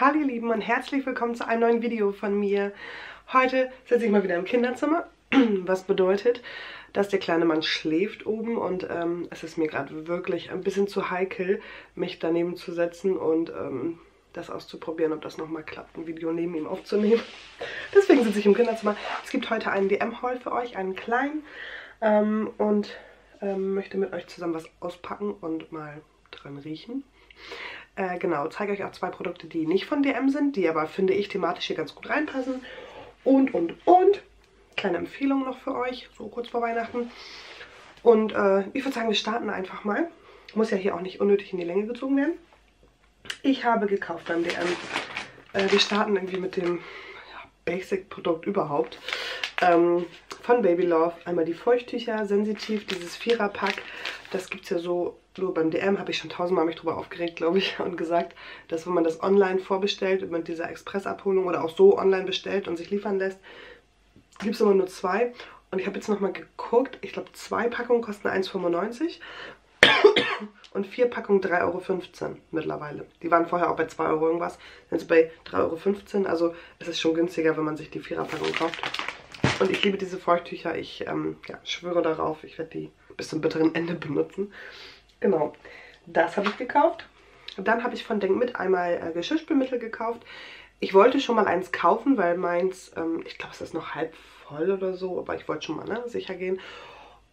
Hallo ihr Lieben und herzlich willkommen zu einem neuen Video von mir. Heute sitze ich mal wieder im Kinderzimmer, was bedeutet, dass der kleine Mann schläft oben und ähm, es ist mir gerade wirklich ein bisschen zu heikel, mich daneben zu setzen und ähm, das auszuprobieren, ob das nochmal klappt, ein Video neben ihm aufzunehmen. Deswegen sitze ich im Kinderzimmer. Es gibt heute einen DM-Haul für euch, einen kleinen ähm, und ähm, möchte mit euch zusammen was auspacken und mal dran riechen. Äh, genau, zeige euch auch zwei Produkte, die nicht von DM sind, die aber, finde ich, thematisch hier ganz gut reinpassen. Und, und, und. Kleine Empfehlung noch für euch, so kurz vor Weihnachten. Und äh, ich würde sagen, wir starten einfach mal. Muss ja hier auch nicht unnötig in die Länge gezogen werden. Ich habe gekauft beim DM. Äh, wir starten irgendwie mit dem ja, Basic-Produkt überhaupt. Ähm, von Baby Love. Einmal die Feuchttücher, sensitiv, dieses Vierer-Pack. Das gibt es ja so nur beim DM, habe ich schon tausendmal mich drüber aufgeregt, glaube ich, und gesagt, dass wenn man das online vorbestellt, mit dieser Expressabholung oder auch so online bestellt und sich liefern lässt, gibt es immer nur zwei. Und ich habe jetzt nochmal geguckt, ich glaube zwei Packungen kosten 1,95 und vier Packungen 3,15 Euro mittlerweile. Die waren vorher auch bei 2 Euro irgendwas, sind sie bei 3,15 Euro. Also es ist schon günstiger, wenn man sich die Vierer-Packung kauft. Und ich liebe diese Feuchttücher. Ich ähm, ja, schwöre darauf, ich werde die bis zum bitteren Ende benutzen. Genau, das habe ich gekauft. Dann habe ich von Denk mit einmal äh, Geschirrspülmittel gekauft. Ich wollte schon mal eins kaufen, weil meins, ähm, ich glaube, es ist noch halb voll oder so, aber ich wollte schon mal ne, sicher gehen.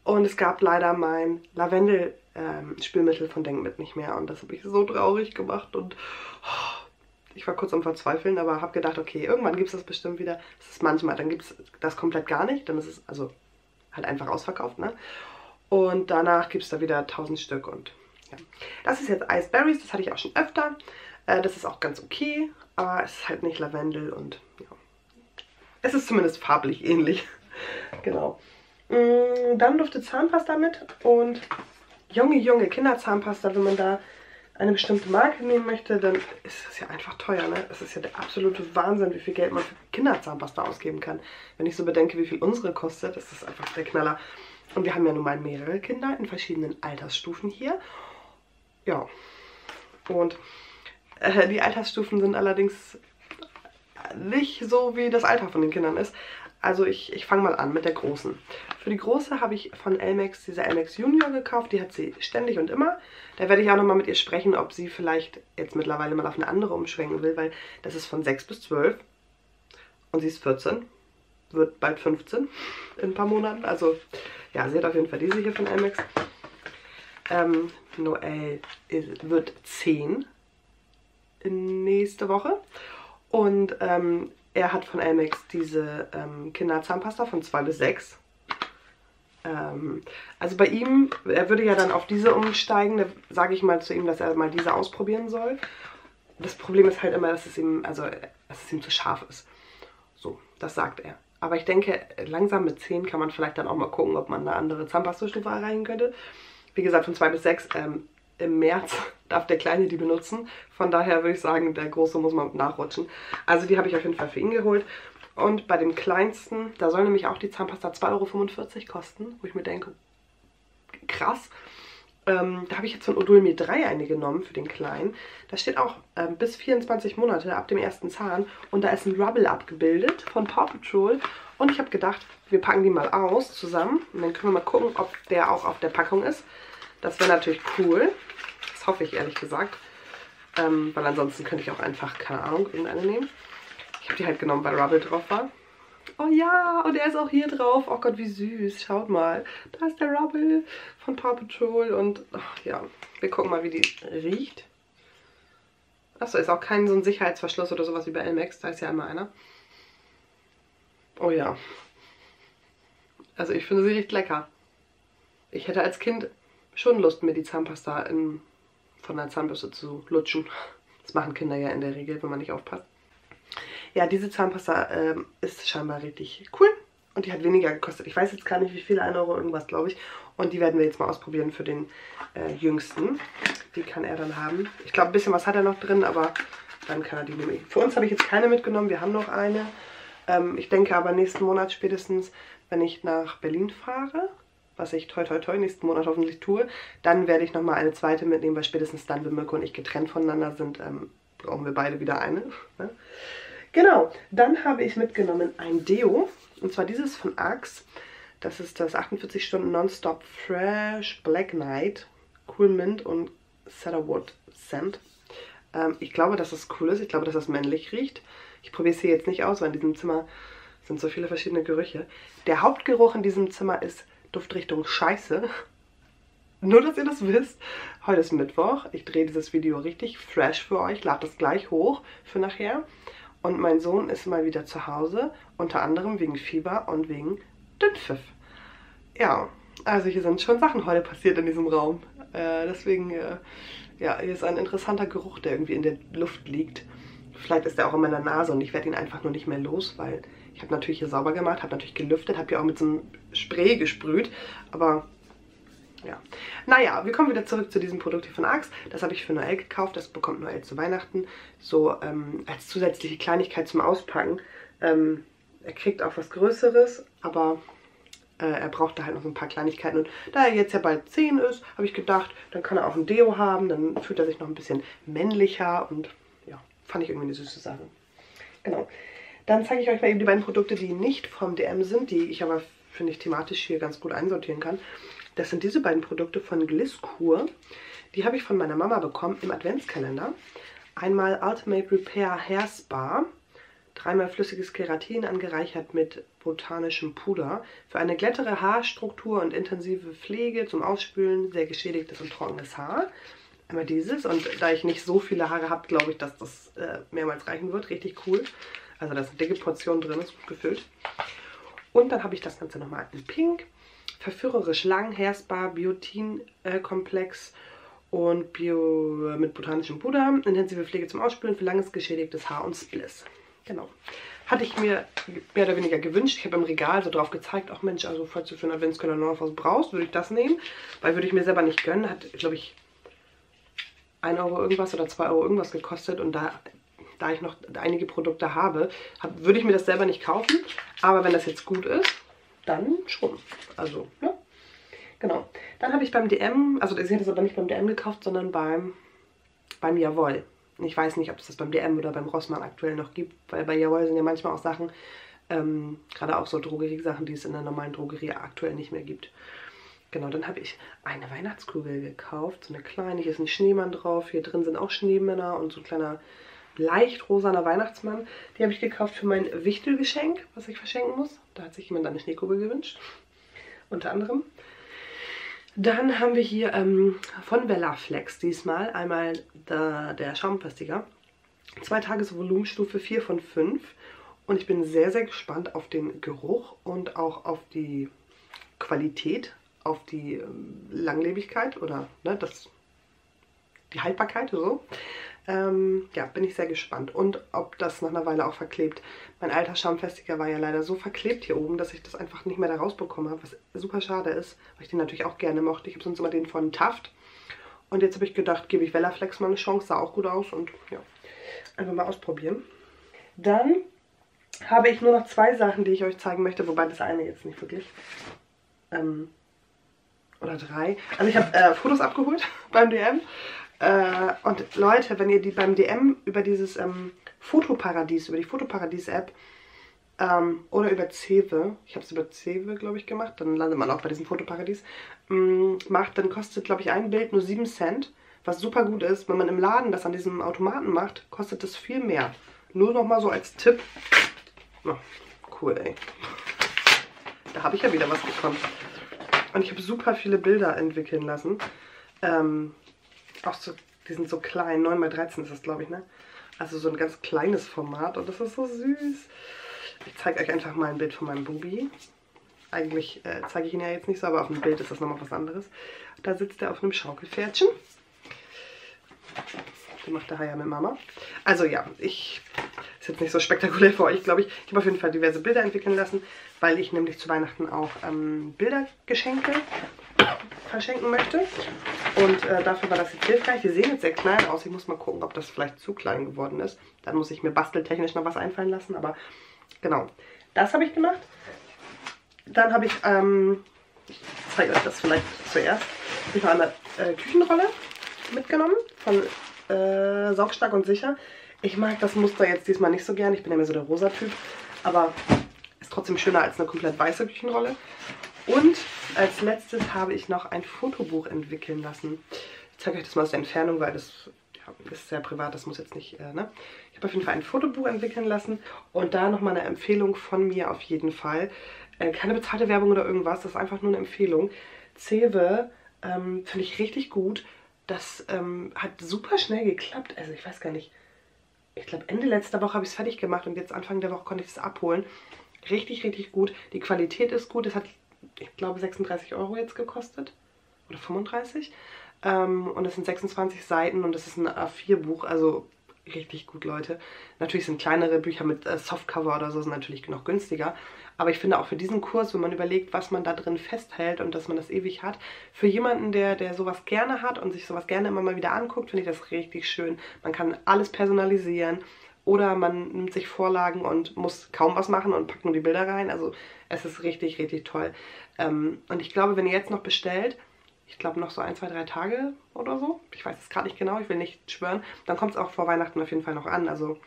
Und es gab leider mein Lavendel-Spülmittel ähm, von Denk mit nicht mehr. Und das habe ich so traurig gemacht und oh, ich war kurz am Verzweifeln, aber habe gedacht, okay, irgendwann gibt es das bestimmt wieder. Das ist manchmal, dann gibt es das komplett gar nicht, dann ist es also halt einfach ausverkauft, ne? Und danach gibt es da wieder 1000 Stück und ja. Das ist jetzt Iceberries, das hatte ich auch schon öfter. Äh, das ist auch ganz okay, aber es ist halt nicht Lavendel und ja. Es ist zumindest farblich ähnlich. genau. Mm, dann durfte Zahnpasta mit und junge, junge Kinderzahnpasta, wenn man da eine bestimmte Marke nehmen möchte, dann ist das ja einfach teuer, ne? Es ist ja der absolute Wahnsinn, wie viel Geld man für Kinderzahnpasta ausgeben kann. Wenn ich so bedenke, wie viel unsere kostet, ist das einfach der Knaller. Und wir haben ja nun mal mehrere Kinder in verschiedenen Altersstufen hier. Ja. Und äh, die Altersstufen sind allerdings nicht so, wie das Alter von den Kindern ist. Also ich, ich fange mal an mit der großen. Für die große habe ich von Elmex diese Elmex Junior gekauft. Die hat sie ständig und immer. Da werde ich auch nochmal mit ihr sprechen, ob sie vielleicht jetzt mittlerweile mal auf eine andere umschwenken will, weil das ist von 6 bis 12 und sie ist 14. Wird bald 15 in ein paar Monaten. Also ja, sie hat auf jeden Fall diese hier von Elmex. Ähm, Noel wird 10 nächste Woche. Und ähm, er hat von Elmex diese ähm, Kinderzahnpasta von 2 bis 6. Ähm, also bei ihm, er würde ja dann auf diese umsteigen. Da sage ich mal zu ihm, dass er mal diese ausprobieren soll. Das Problem ist halt immer, dass es ihm, also, dass es ihm zu scharf ist. So, das sagt er. Aber ich denke, langsam mit 10 kann man vielleicht dann auch mal gucken, ob man eine andere Zahnpasta-Stufe erreichen könnte. Wie gesagt, von 2 bis 6 ähm, im März darf der Kleine die benutzen. Von daher würde ich sagen, der Große muss mal nachrutschen. Also die habe ich auf jeden Fall für ihn geholt. Und bei dem Kleinsten, da soll nämlich auch die Zahnpasta 2,45 Euro kosten, wo ich mir denke, krass. Ähm, da habe ich jetzt von Odulmi 3 eine genommen für den Kleinen. Da steht auch ähm, bis 24 Monate ab dem ersten Zahn. Und da ist ein Rubble abgebildet von Paw Patrol. Und ich habe gedacht, wir packen die mal aus zusammen. Und dann können wir mal gucken, ob der auch auf der Packung ist. Das wäre natürlich cool. Hoffe ich ehrlich gesagt. Ähm, weil ansonsten könnte ich auch einfach, keine Ahnung, irgendeine nehmen. Ich habe die halt genommen, weil Rubble drauf war. Oh ja, und er ist auch hier drauf. Oh Gott, wie süß. Schaut mal. Da ist der Rubble von Paw Patrol. Und ach, ja, wir gucken mal, wie die riecht. Achso, ist auch kein so ein Sicherheitsverschluss oder sowas wie bei Elmex. Da ist ja immer einer. Oh ja. Also ich finde sie riecht lecker. Ich hätte als Kind schon Lust, mir die Zahnpasta in, von der Zahnbürste zu lutschen. Das machen Kinder ja in der Regel, wenn man nicht aufpasst. Ja, diese Zahnpasta ähm, ist scheinbar richtig cool. Und die hat weniger gekostet. Ich weiß jetzt gar nicht, wie viel, 1 Euro irgendwas, glaube ich. Und die werden wir jetzt mal ausprobieren für den äh, Jüngsten. Die kann er dann haben. Ich glaube, ein bisschen was hat er noch drin, aber dann kann er die nehmen. Für uns habe ich jetzt keine mitgenommen. Wir haben noch eine. Ähm, ich denke aber nächsten Monat spätestens, wenn ich nach Berlin fahre, was ich toi toi toi nächsten Monat hoffentlich tue, dann werde ich nochmal eine zweite mitnehmen, weil spätestens dann, wenn Mirko und ich getrennt voneinander sind, ähm, brauchen wir beide wieder eine. Ne? Genau, dann habe ich mitgenommen ein Deo. Und zwar dieses von Axe. Das ist das 48 Stunden Nonstop Fresh Black Night. Cool Mint und Cedarwood Scent. Ähm, ich glaube, dass das cool ist. Ich glaube, dass das männlich riecht. Ich probiere es hier jetzt nicht aus, weil in diesem Zimmer sind so viele verschiedene Gerüche. Der Hauptgeruch in diesem Zimmer ist Duftrichtung Scheiße. Nur, dass ihr das wisst. Heute ist Mittwoch. Ich drehe dieses Video richtig fresh für euch. Lade das gleich hoch für nachher. Und mein Sohn ist mal wieder zu Hause. Unter anderem wegen Fieber und wegen Dünnpfiff. Ja, also hier sind schon Sachen heute passiert in diesem Raum. Äh, deswegen, äh, ja, hier ist ein interessanter Geruch, der irgendwie in der Luft liegt. Vielleicht ist er auch in meiner Nase und ich werde ihn einfach nur nicht mehr los, weil ich habe natürlich hier sauber gemacht, habe natürlich gelüftet, habe hier auch mit so einem Spray gesprüht, aber ja. Naja, wir kommen wieder zurück zu diesem Produkt hier von Axe. Das habe ich für Noel gekauft, das bekommt Noel zu Weihnachten, so ähm, als zusätzliche Kleinigkeit zum Auspacken. Ähm, er kriegt auch was Größeres, aber äh, er braucht da halt noch so ein paar Kleinigkeiten. Und da er jetzt ja bald 10 ist, habe ich gedacht, dann kann er auch ein Deo haben, dann fühlt er sich noch ein bisschen männlicher und ja, fand ich irgendwie eine süße Sache. Genau. Dann zeige ich euch mal eben die beiden Produkte, die nicht vom DM sind, die ich aber, finde ich, thematisch hier ganz gut einsortieren kann. Das sind diese beiden Produkte von Glisskur. Die habe ich von meiner Mama bekommen im Adventskalender. Einmal Ultimate Repair Hair Spa. Dreimal flüssiges Keratin angereichert mit botanischem Puder. Für eine glättere Haarstruktur und intensive Pflege zum Ausspülen sehr geschädigtes und trockenes Haar. Einmal dieses und da ich nicht so viele Haare habe, glaube ich, dass das äh, mehrmals reichen wird. Richtig cool. Also da eine dicke Portion drin, ist gut gefüllt. Und dann habe ich das Ganze nochmal in Pink. Verführerisch lang, Hairspa, Biotin-Komplex und Bio mit botanischem Puder. Intensive Pflege zum Ausspülen für langes geschädigtes Haar und Spliss. Genau. Hatte ich mir mehr oder weniger gewünscht. Ich habe im Regal so drauf gezeigt, auch Mensch, also falls du für einen Adventskalender noch was brauchst, würde ich das nehmen. Weil würde ich mir selber nicht gönnen. Hat, glaube ich, 1 Euro irgendwas oder 2 Euro irgendwas gekostet. Und da da ich noch einige Produkte habe, hab, würde ich mir das selber nicht kaufen. Aber wenn das jetzt gut ist, dann schon. Also, ja. Genau. Dann habe ich beim DM, also ich hätte es aber nicht beim DM gekauft, sondern beim, beim Jawoll. Ich weiß nicht, ob es das beim DM oder beim Rossmann aktuell noch gibt, weil bei Jawoll sind ja manchmal auch Sachen, ähm, gerade auch so Drogerie-Sachen, die es in der normalen Drogerie aktuell nicht mehr gibt. Genau, dann habe ich eine Weihnachtskugel gekauft, so eine kleine, hier ist ein Schneemann drauf, hier drin sind auch Schneemänner und so ein kleiner leicht rosaner Weihnachtsmann. Die habe ich gekauft für mein Wichtelgeschenk, was ich verschenken muss. Da hat sich jemand eine Schneekugel gewünscht. Unter anderem. Dann haben wir hier ähm, von Flex diesmal einmal der, der Schaumfestiger. Zwei Tages Volumenstufe 4 von 5. Und ich bin sehr, sehr gespannt auf den Geruch und auch auf die Qualität, auf die ähm, Langlebigkeit oder ne, das, die Haltbarkeit so. Ähm, ja, bin ich sehr gespannt. Und ob das nach einer Weile auch verklebt. Mein alter Schaumfestiger war ja leider so verklebt hier oben, dass ich das einfach nicht mehr da rausbekommen habe, was super schade ist, weil ich den natürlich auch gerne mochte. Ich habe sonst immer den von Taft. Und jetzt habe ich gedacht, gebe ich Wellaflex mal eine Chance, sah auch gut aus und ja, einfach mal ausprobieren. Dann habe ich nur noch zwei Sachen, die ich euch zeigen möchte, wobei das eine jetzt nicht wirklich. Ähm, oder drei. Also ich habe äh, Fotos abgeholt beim DM äh, und Leute, wenn ihr die beim DM über dieses ähm, Fotoparadies, über die Fotoparadies-App ähm, oder über Cewe, ich habe es über Cewe, glaube ich, gemacht, dann landet man auch bei diesem Fotoparadies, ähm, macht, dann kostet, glaube ich, ein Bild nur 7 Cent, was super gut ist. Wenn man im Laden das an diesem Automaten macht, kostet das viel mehr. Nur nochmal so als Tipp. Oh, cool, ey. Da habe ich ja wieder was bekommen. Und ich habe super viele Bilder entwickeln lassen. Ähm, auch so, die sind so klein, 9 x 13 ist das, glaube ich, ne? Also so ein ganz kleines Format und das ist so süß. Ich zeige euch einfach mal ein Bild von meinem Bubi. Eigentlich äh, zeige ich ihn ja jetzt nicht so, aber auf dem Bild ist das nochmal was anderes. Da sitzt er auf einem Schaukelpferdchen. Die macht der Hai ja mit Mama. Also ja, ich ist jetzt nicht so spektakulär für euch, glaube ich. Ich habe auf jeden Fall diverse Bilder entwickeln lassen, weil ich nämlich zu Weihnachten auch ähm, Bildergeschenke verschenken möchte. Und äh, dafür war das jetzt hilfreich. Die sehen jetzt sehr klein aus. Ich muss mal gucken, ob das vielleicht zu klein geworden ist. Dann muss ich mir basteltechnisch noch was einfallen lassen. Aber genau, das habe ich gemacht. Dann habe ich, ähm, ich zeige euch das vielleicht zuerst, ich habe eine äh, Küchenrolle mitgenommen von äh, saugstark und sicher. Ich mag das Muster jetzt diesmal nicht so gern. Ich bin ja mehr so der rosa Typ. Aber ist trotzdem schöner als eine komplett weiße Küchenrolle. Und als letztes habe ich noch ein Fotobuch entwickeln lassen. Ich zeige euch das mal aus der Entfernung, weil das ja, ist sehr privat, das muss jetzt nicht, äh, ne? Ich habe auf jeden Fall ein Fotobuch entwickeln lassen und da nochmal eine Empfehlung von mir auf jeden Fall. Äh, keine bezahlte Werbung oder irgendwas, das ist einfach nur eine Empfehlung. Cewe ähm, finde ich richtig gut. Das ähm, hat super schnell geklappt. Also ich weiß gar nicht, ich glaube Ende letzter Woche habe ich es fertig gemacht und jetzt Anfang der Woche konnte ich es abholen. Richtig, richtig gut. Die Qualität ist gut. Es hat, ich glaube, 36 Euro jetzt gekostet. Oder 35. Ähm, und es sind 26 Seiten und es ist ein A4-Buch. Also richtig gut, Leute. Natürlich sind kleinere Bücher mit äh, Softcover oder so sind natürlich noch günstiger. Aber ich finde auch für diesen Kurs, wenn man überlegt, was man da drin festhält und dass man das ewig hat, für jemanden, der, der sowas gerne hat und sich sowas gerne immer mal wieder anguckt, finde ich das richtig schön. Man kann alles personalisieren oder man nimmt sich Vorlagen und muss kaum was machen und packt nur die Bilder rein. Also es ist richtig, richtig toll. Ähm, und ich glaube, wenn ihr jetzt noch bestellt, ich glaube noch so ein, zwei, drei Tage oder so. Ich weiß es gerade nicht genau, ich will nicht schwören. Dann kommt es auch vor Weihnachten auf jeden Fall noch an. Also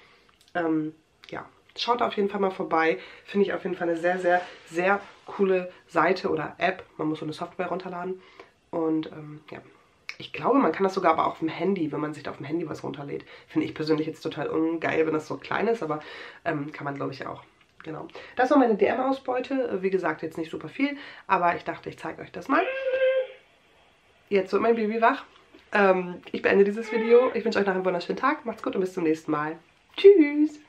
ähm, ja, schaut auf jeden Fall mal vorbei. Finde ich auf jeden Fall eine sehr, sehr, sehr coole Seite oder App. Man muss so eine Software runterladen. Und ähm, ja, ich glaube, man kann das sogar aber auch auf dem Handy, wenn man sich da auf dem Handy was runterlädt. Finde ich persönlich jetzt total ungeil, wenn das so klein ist, aber ähm, kann man glaube ich auch. Genau. Das war meine DM-Ausbeute. Wie gesagt, jetzt nicht super viel, aber ich dachte, ich zeige euch das mal. Jetzt wird mein Baby wach. Ähm, ich beende dieses Video. Ich wünsche euch noch einen wunderschönen Tag. Macht's gut und bis zum nächsten Mal. Tschüss.